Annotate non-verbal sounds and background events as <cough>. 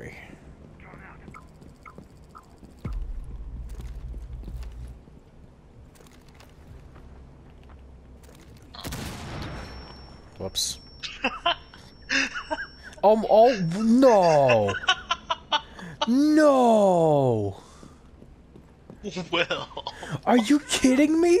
sorry. Whoops. <laughs> um, oh, no! No! Well. Are you kidding me?